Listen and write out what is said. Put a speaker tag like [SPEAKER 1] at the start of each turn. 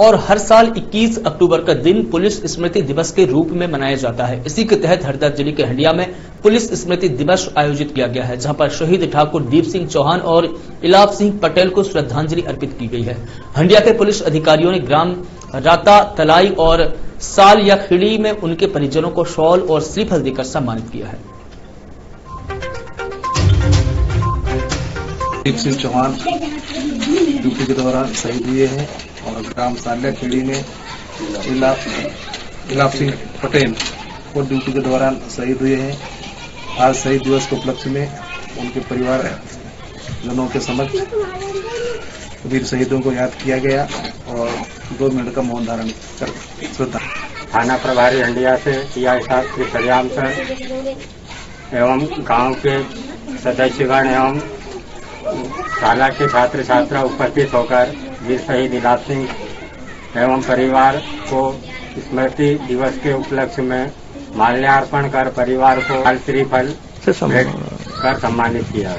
[SPEAKER 1] और हर साल 21 अक्टूबर का दिन पुलिस स्मृति दिवस के रूप में मनाया जाता है। इसी के तहत हरदा ज़िले के हंडिया में पुलिस स्मृति दिवस आयोजित किया गया है, जहाँ पर शहीद ठाकुर दीप सिंह चौहान और इलाप सिंह पटेल को श्रद्धांजलि अर्पित की गई है। हंडिया के पुलिस अधिकारियों ने ग्राम राता तलाई और साल या खिड़ी में उनके परिजनों को शॉल और श्रीफल देकर सम्मानित किया है।
[SPEAKER 2] दीप सिंह चौहान ड्यूटी के दौरान शहीद हुए हैं और ग्राम साल्या खेड़ी में इलाप सिंह पटेल वो ड्यूटी के दौरान शहीद हुए हैं। आज शहीद दिवस के उपलक्ष्य में उनके परिवार जनों के समक्ष वीर शहीदों को याद किया गया और दो मिनट का मौन धारण कर श्रद्धा।
[SPEAKER 3] थाना प्रभारी हंडिया से टीआई साहब श्री सर। एवं गाँव के सदस्यगण एवं शाला के छात्र छात्रा उपस्थित होकर वीर शहीद इलाज सिंह एवं परिवार को स्मृति दिवस के उपलक्ष्य में माल्यार्पण कर परिवार को फल श्रीफल भेंट कर सम्मानित किया